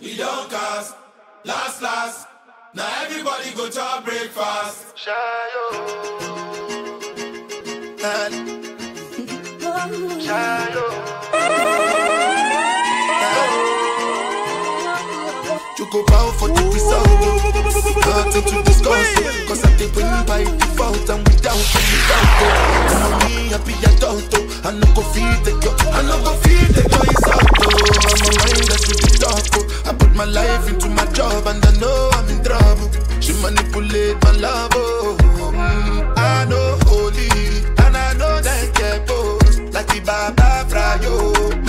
we don't cast. Last, last. Now everybody go to our breakfast. You go bow for the result. Nothing to discuss. Cause I did win by default and without any doubt. Know me, be adult. oh. I no go feed the girl. I no go feed the girl. It's out. oh. I'm a mind that's with the talk. oh. I put my life into my job and I know I'm in trouble. She manipulate my love. Oh. Mm, I know holy and I know that get both. Like the Baba Frayo.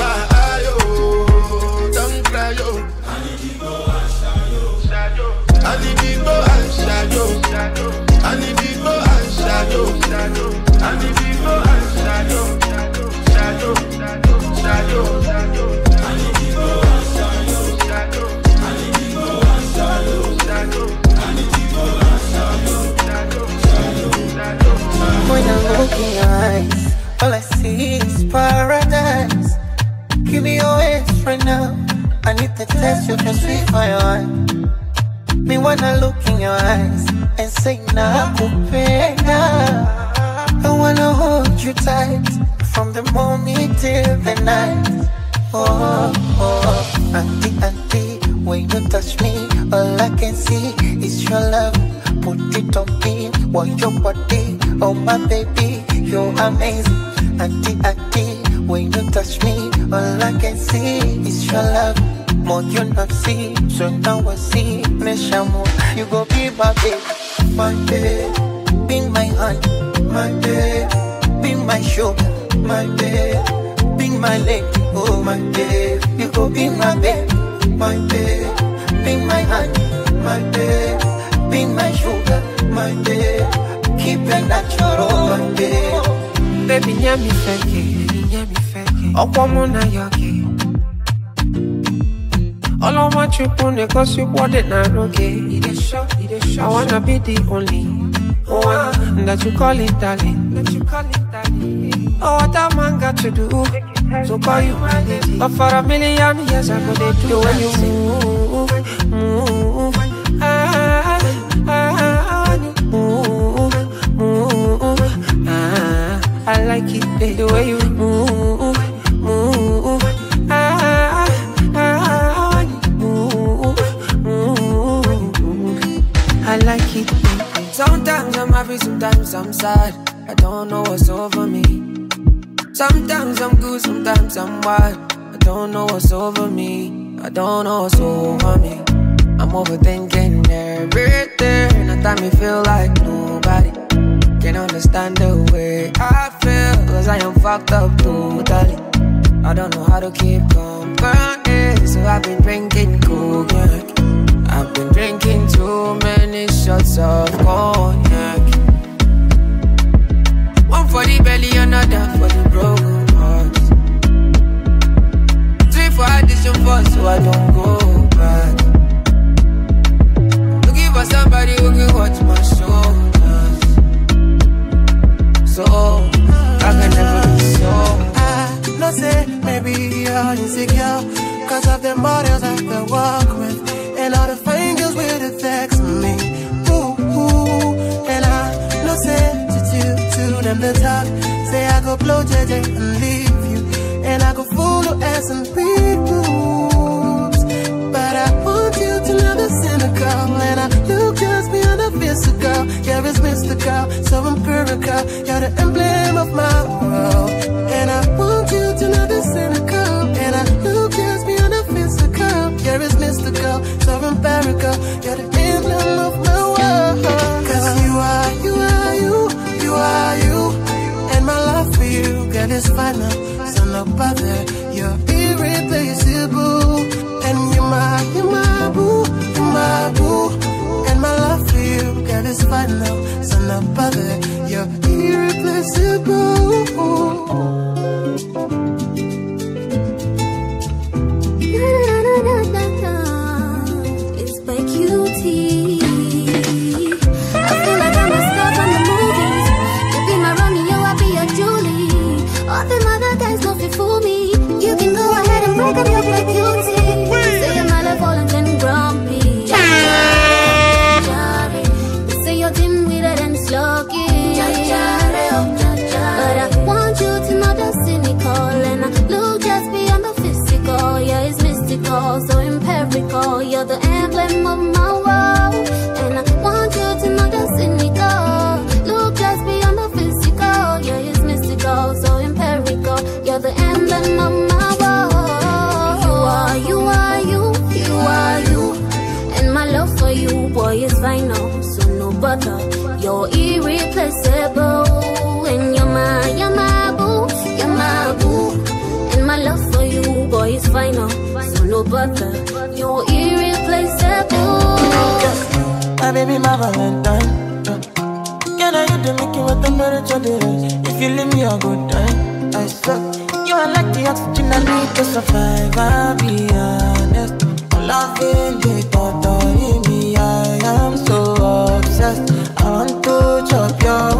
And Shadow. Alibibo and Shadow. Alibibo and leg, oh my babe. You go be my babe, my babe. Be my hand, my babe. Be my sugar, my babe. Keep oh it natural, my babe. Baby, nyami feke, nyami feke. Ọ̀pọ̀ mú na yọ̀kì. Ọlọ́mọ chukwu na-egosi ụgbọdị na n'oge. I wanna be the only one that you call it darling. Oh, what a man got to do to call you. But for a million years, I go dey do when you move, move. Ah, ah, you move, move. Ah, I like it babe, the way you move. Ah, like it. Sometimes I'm happy, sometimes I'm sad. I don't know what's over me. Sometimes I'm good, sometimes I'm wild. I don't know what's over me. I don't know what's over me. I'm overthinking everything. At time me feel like nobody can understand the way I feel. Cause I am fucked up totally. I don't know how to keep company. So I've been drinking cognac. I've been drinking too many shots of cognac. The belly, another for the broken hearts. Three for addition, four so I don't go back. Looking for somebody who can watch my shoulders. So I can never be so. I know say maybe you're insecure Cause of the models I can walk with And all the fine girls them the talk. Say I go blow JJ and leave you. And I go fool your ass and big boobs But I want you to know the cynical. And I look just beyond the physical. Yeah, it's mystical, so empirical. You're the emblem of my world. And I want you to know the cynical. And I look just beyond the physical. Yeah, it's mystical, so empirical. You're the girl, is final. So no bother, you're irreplaceable. And you're my, you're my boo, you're my boo. And my love for you, girl, is final. So no bother, you're irreplaceable My my valentine. Can I you to make you what temperature it is? If you leave me a good time, I swear. You are like the oxygen I need to survive. I'll be honest. Loving the thought of me, I am so obsessed. I want to chop your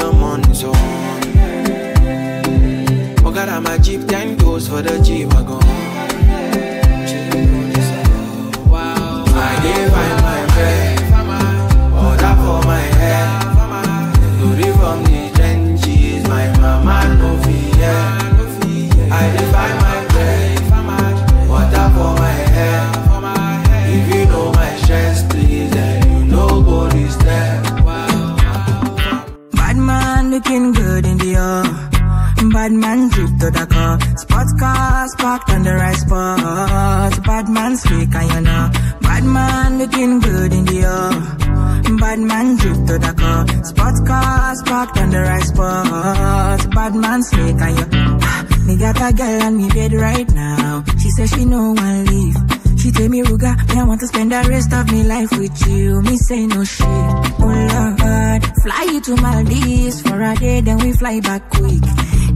the morning sun. Oh God, I'm a jeep, ten toes for the G wagon. Maldives for a day, then we fly back quick.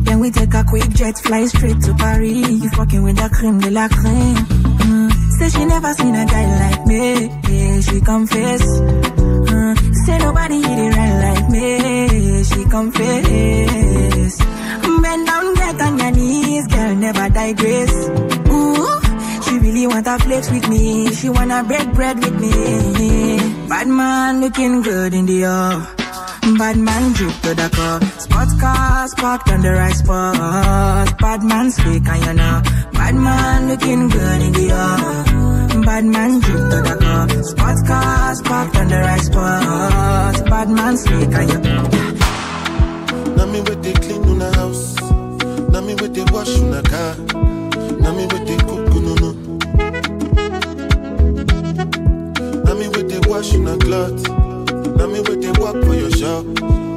Then we take a quick jet, fly straight to Paris. You fucking with the creme de la creme. Mm. Say she never seen a guy like me. Yeah, she confess. Mm. Say nobody hit it right like me. She confess. Bend down, get on your knees, girl, never digress. Ooh, she really wanna flex with me. She wanna break bread with me. Bad man looking good in the air. Bad man drip to the car. Sports cars parked on the right spot. Bad man slick and you know. Bad man looking good in the air. Bad man drip to the car. Sports cars parked on the right spot. Bad man slick and you know. Now me with the clean on the house. Now me with the wash on the car. Now me with the cook no no. Now me with the wash on the cloth. Now me with the work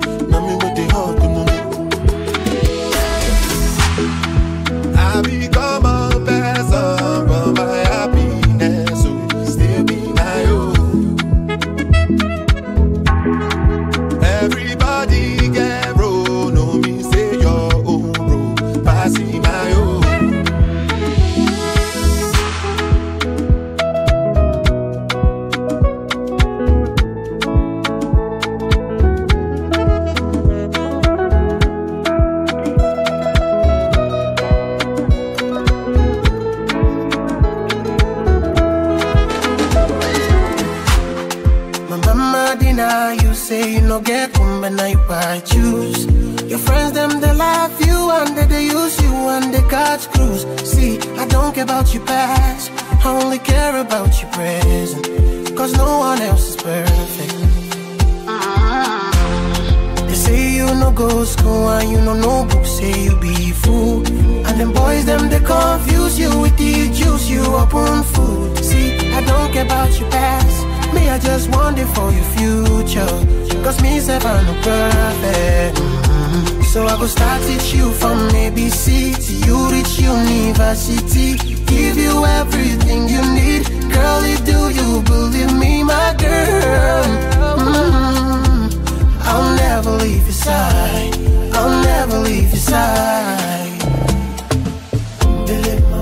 go school and you know no book, say you be fool. And them boys them they confuse you with the juice you open food. See, I don't care about your past. Me, I just it for your future. Cause me, self, I'm no perfect. Mhm. So I go start teach you from ABC to you reach university. Give you everything you need. Girl, do you believe me, my girl? Mhm. I I'll never leave your side. I'll never leave your side.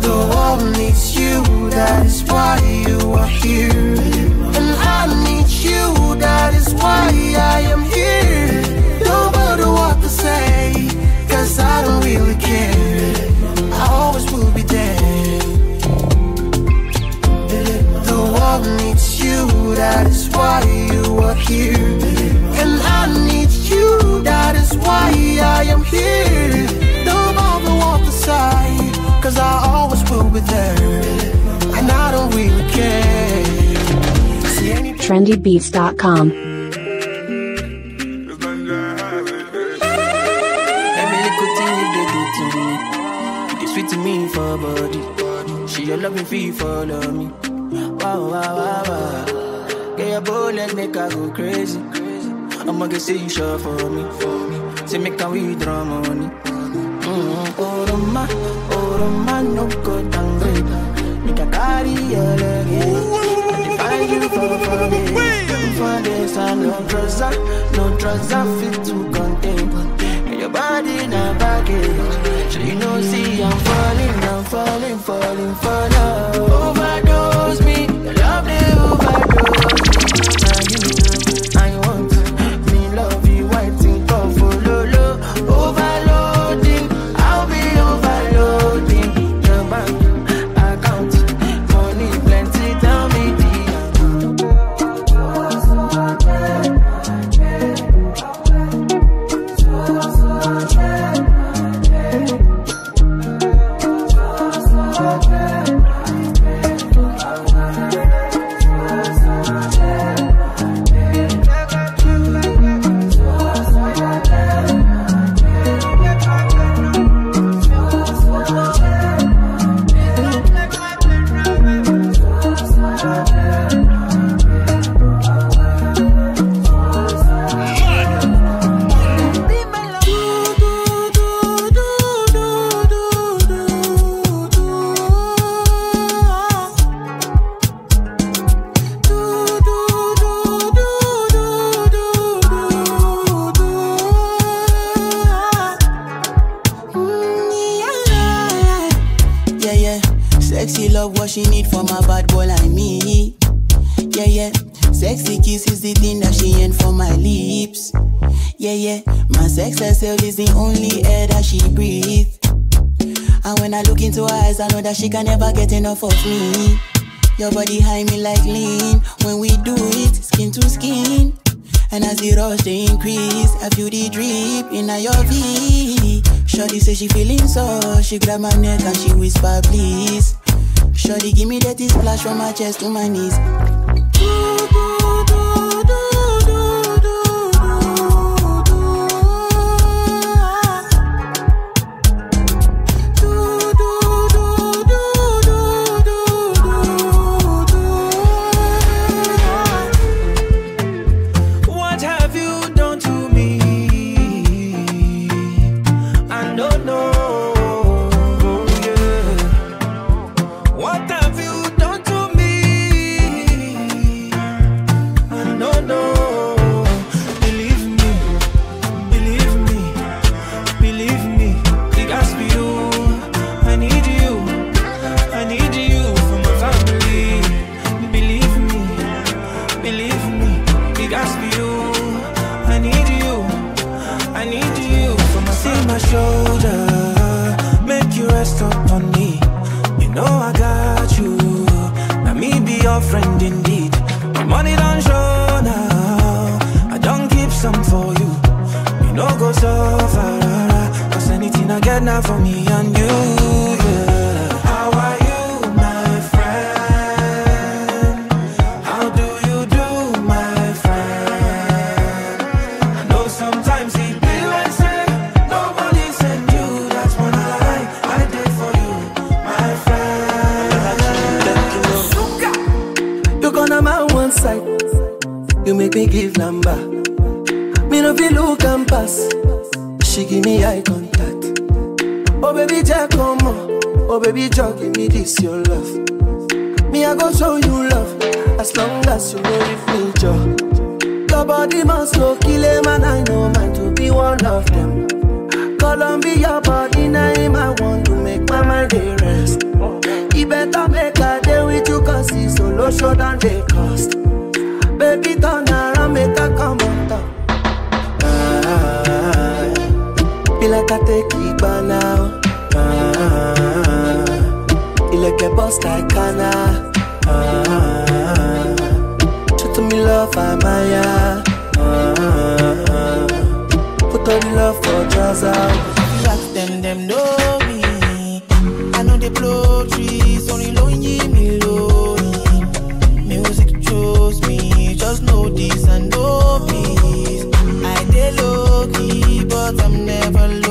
The world needs you, that is why you are here. And I need you, that is why I am here. Bother what to say, cause I don't really care. I always will be there. The world needs you, that is why you are here. Why I am here. Don't bother what to say, cause I always will be there. And I don't really care. Trendybeats.com. Every little thing you did do to me, it's sweet to me for body. She your loving fee follow me. Wow, wow, wow, wow. Get your make her go crazy. I'ma get say you sure for me. Say make her withdraw money. Mm-hmm. Oh, Roma, oh, Roma, no go down. Make a carry your leg. I find you for for me. For this, I no trouser, no trouser fit to contain. Your body not baggage. So you know, see, I'm falling, I'm falling, falling for love. Overdose eyes, I know that she can never get enough of me. Your body high me like lean. When we do it, skin to skin. And as the rush they increase, I feel the drip in your V. Shorty say she feeling so, she grab my neck and she whisper please. Shorty give me that splash from my chest to my knees. Get now for me and you. Be like I take it by now. Ah, you like a boss like Kana. Ah, show to me love, I'm Maya. Ah, put all the love for jaws never lonely.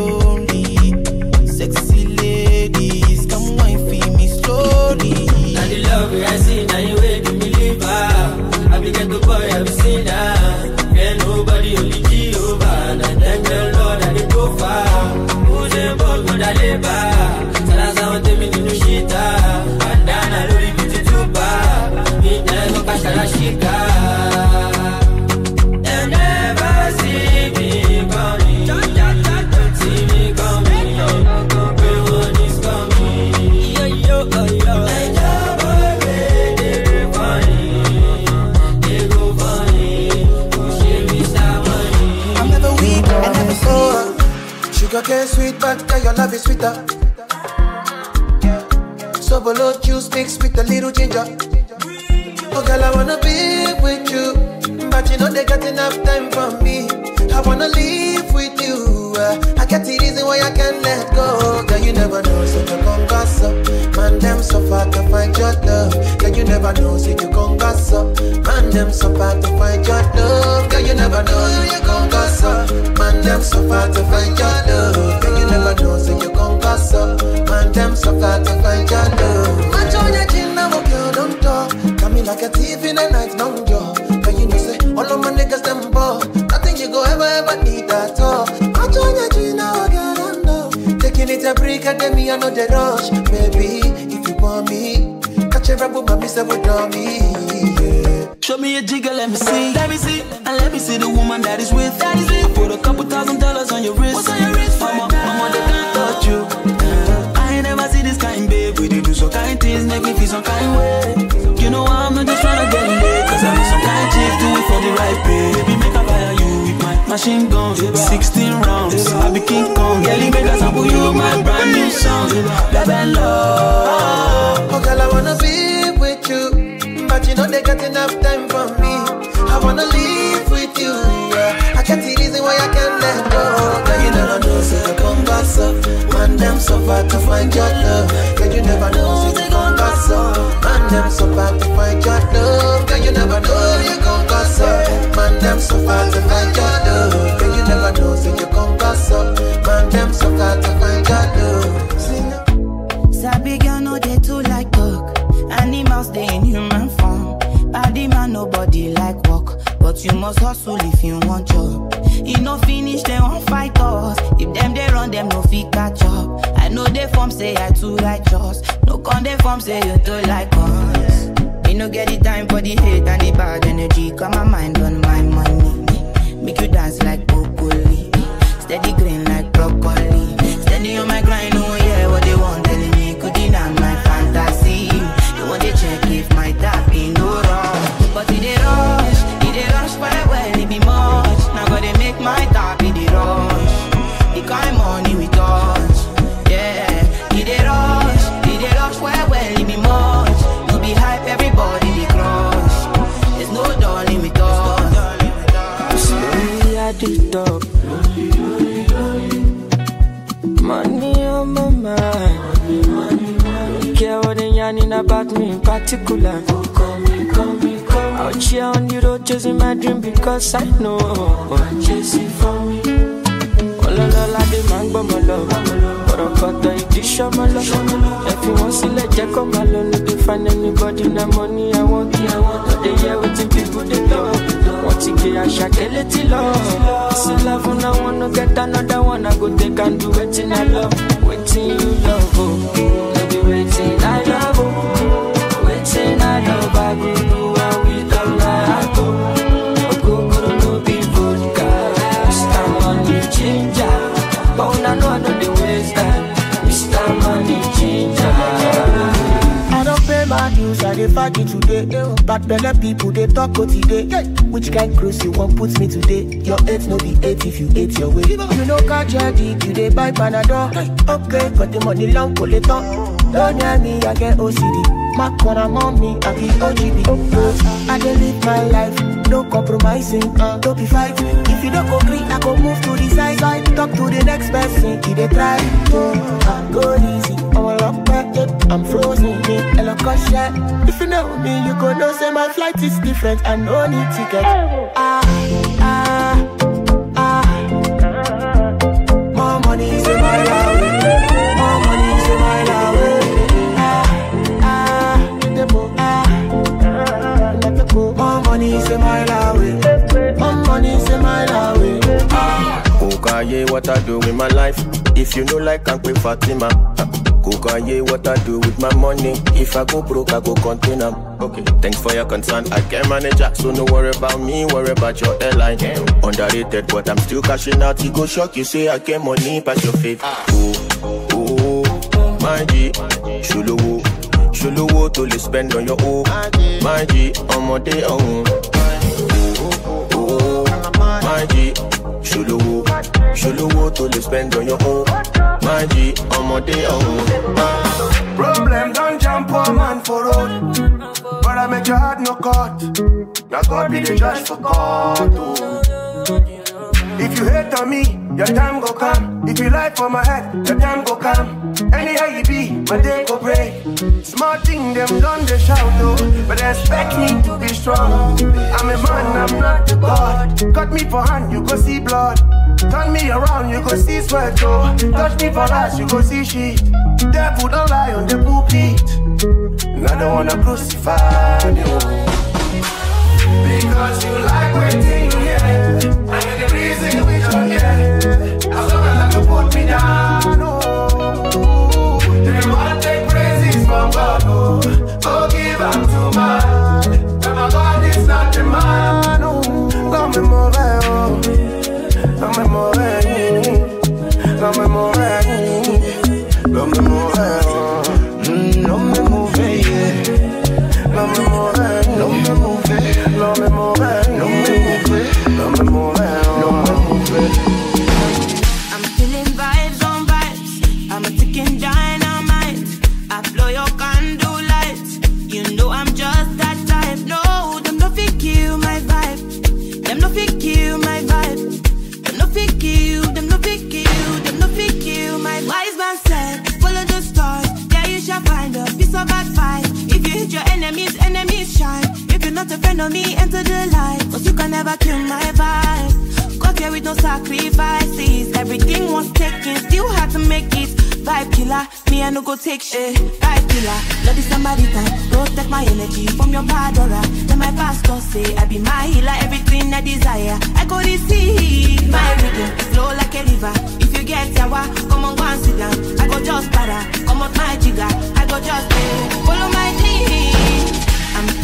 Girl, your love is sweeter. So below juice mixed with a little ginger. Oh, girl, I wanna be with you, but you know they got enough time for me. I wanna live with you. uh, I get the reason why I can't let go. Girl, you never know, so you gon' gossip. Man, them so far to find your love. Girl, you never know, so you gon' gossip. Man, them so far to find your love. Girl, you never know, so you gon' gossip. Man, them so far to find your love. Them so far to find your love. Match on your chin, now, girl, don't talk. Me like a thief in the night, long jaw. But you know, say, all of my niggas, them ball. Nothing you go ever, ever need at all. Match on your chin, now, girl, don't know. Taking it a break, and then me, I know the rush. Baby, if you want me, catch a rebel, mommy, say, what me. Yeah. Show me a jigger, let me see. Let me see. And let me see the woman that is with. That is with. Put a couple thousand dollars on your wrist. What's on your things, make me feel some kind way. You know I'm not just tryna get laid. Cause I need some kind chick, do it for the right pay. Baby, make a fire you with my machine gun. 16 rounds. I be King Kong. Girlie, make a sample you my brand new song. Baby, love. Oh, girl, I wanna be with you, but you know they got enough time for me. I wanna live with you. Yeah. I can't see reason why I can't let go. Girl, you never know, so come gossip. Man, them so far to find your love. Girl, you never know, so you come gossip. Man, them so far to find your love. Girl, me in particular. Out here on the road chasing my dream because I know I'm chasing for me. Dé máa ń gbọ́mọ lọ. Kọ̀rọ̀kọ̀tọ̀ ìdí ṣọ́mọ lọ. Ẹ fi wọ́n sílẹ̀ jẹ́ kó máa lọ. No dey find anybody na money I want. No dey hear wetin people dey talk. Wọ́n ti gé àṣàkẹ́ létí lọ. Sí love una wan no get another one. I go take and do wetin I love. Wetin you love o. dey faggy today. Eh? Bad belle people they talk go today. Eh? Which kind cruise you want put me today? Your eight no be eight if you ate your way. You know catch your dick, you dey buy Panadol. Okay, got the money long pull it on. Don't near me, I get OCD. My corner mommy, I be OGB. I dey live my life, no compromising, uh, don't be fight. If you don't agree, I go move to the side. side. Talk to the next person, he dey try. Easy, I'm a lock back, I'm frozen, hello, caution. If you know me, you go know say my flight is different, I no need ticket. Ah, ah, ah. More money is a mile away. More money is a mile away. Ah, ah, the book, ah, let go. More money is a mile away. More money is a mile away. Ah. Kukaye, what I do with my life. If you know like I'm pay Fatima. Kukaye, what I do with my money. If I go broke, I go contain 'em. Okay, thanks for your concern. I can manage that, so no worry about me, worry about your airline. Underrated, but I'm still cashing out. You go shock, you say I get money past your faith. Oh, oh, my G, ṣolówó, ṣolówó tó lè spend on your own. My G, ọmọdé ọ̀hún. Oh, oh, my G, ṣolówó, ṣolówó tó lè spend on your own. My G, ọmọdé ọ̀hún. Problem don't jump poor man for road. But I make your heart no cut. Now God be the judge for God. oh. If you hate on me, your time go come. If you lie for my head, your time go come. Anyhow you be, my day go break. Smart thing, them done they shout oh, but they expect me to be strong. I'm a man, I'm not a God. Cut me for hand, you go see blood. Turn me around, you go see sweat oh. Touch me for ass, you go see shit. Devil don't lie on the pulpit. And I don't wanna crucify you. Because you like waiting you hear And the reason we don't get As long as I can put me down of me, enter the light. Cause you can never kill my vibe. Got here with no sacrifices. Everything was taken, still had to make it. Vibe killer, me I no go take shit. Vibe killer, love is somebody time. Protect my energy from your bad aura. Then my pastor say I be my healer, everything I desire. I go receive my rhythm, flow like a river. If you get yawa, come on go and sit down. I go just para, come out my jigger. I go just eh, follow my dream.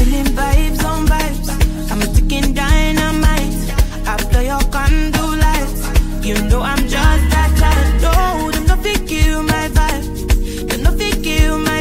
Feeling vibes on vibes. I'm a ticking dynamite. I blow your candle lights. You know I'm just that type. No, them no fit kill my vibe. Them no fit kill my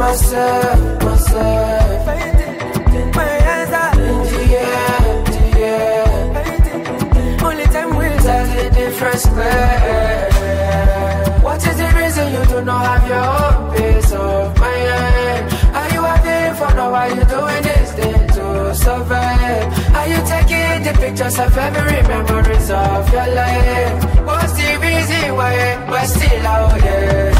myself, myself. My hands are in the air, the. Only time will tell the difference clear. What is the reason you do not have your own peace of mind? Are you having fun or are you doing this thing to survive? Are you taking the pictures of every memories of your life? What's the reason why we're still out here?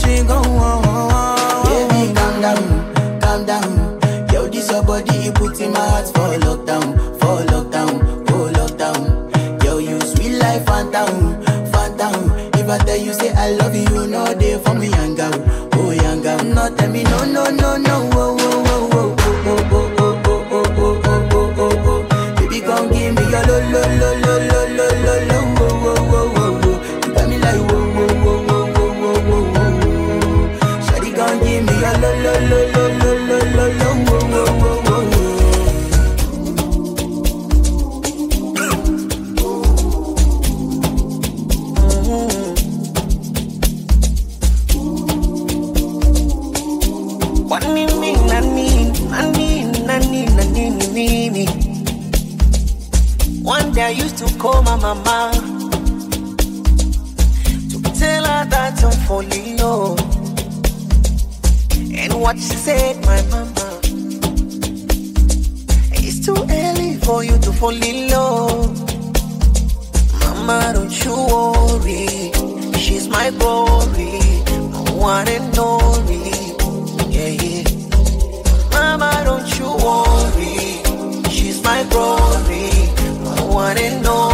between go on, on, on. Baby, calm down, calm down. Yo, this your body, you put in my heart for lockdown, for lockdown, go lockdown. Yo, you sweet life, Fanta, Fanta. If I tell you, say I love you, no day for me, young girl, oh young girl. No, tell me, no, no, no, no, oh. oh. what she said, my mama. It's too early for you to fall in love. Mama, don't you worry. She's my glory, my one and only. Yeah, yeah. Mama, don't you worry. She's my glory, my one and only.